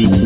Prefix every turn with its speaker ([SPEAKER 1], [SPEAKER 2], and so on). [SPEAKER 1] baby.